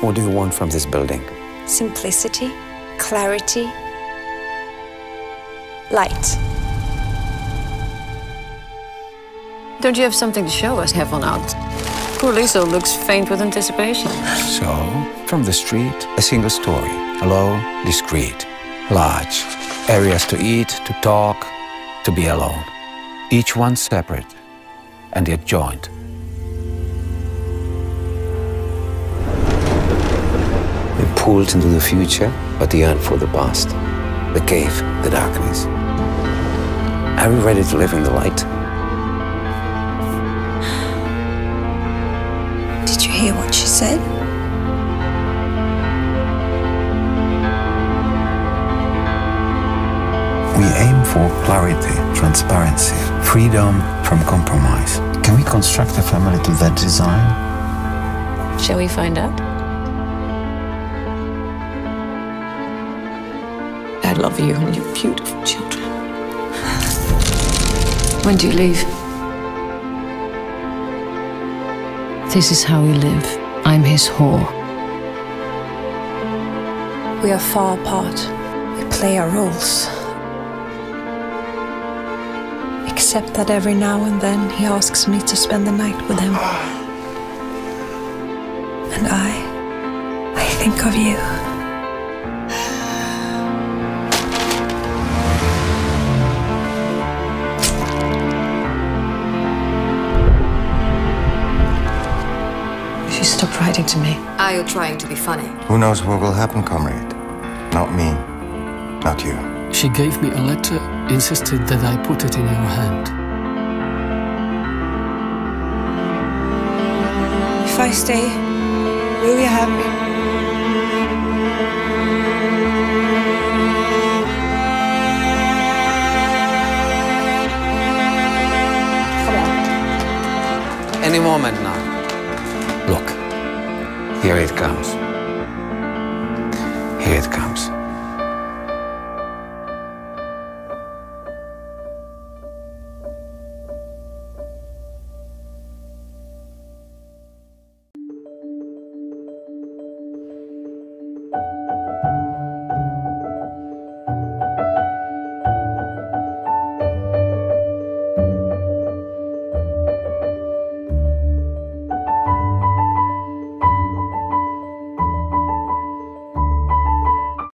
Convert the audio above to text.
What do you want from this building? Simplicity, clarity, light. Don't you have something to show us, Herr von Abt? Poor Liesel looks faint with anticipation. So, from the street, a single story. Low, discreet, large. Areas to eat, to talk, to be alone. Each one separate, and yet joined. Pulled into the future, but yearn for the past. The cave, the darkness. Are we ready to live in the light? Did you hear what she said? We aim for clarity, transparency, freedom from compromise. Can we construct a family to that design? Shall we find out? I love you and your beautiful children. When do you leave? This is how we live. I'm his whore. We are far apart. We play our roles. Except that every now and then he asks me to spend the night with him. And I. I think of you. Stop writing to me. Are you trying to be funny? Who knows what will happen, comrade? Not me. Not you. She gave me a letter, insisted that I put it in your hand. If I stay, will you have me? Any moment now. Here it comes. Here it comes.